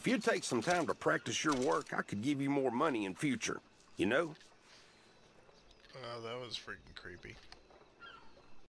If you take some time to practice your work, I could give you more money in future. You know? Oh, that was freaking creepy.